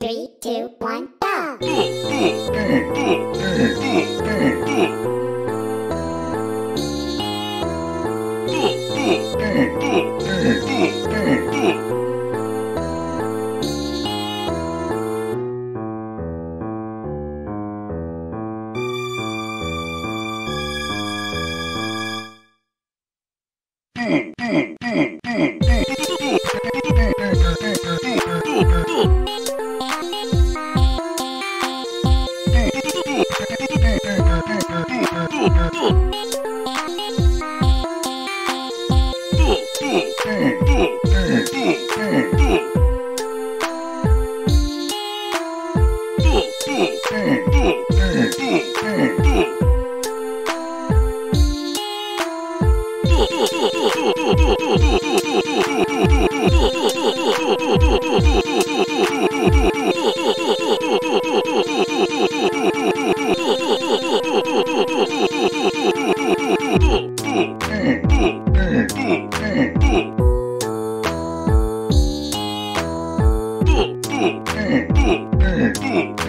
Three, two, one, go! Mm-hmm. Ooh. Mm-hmm.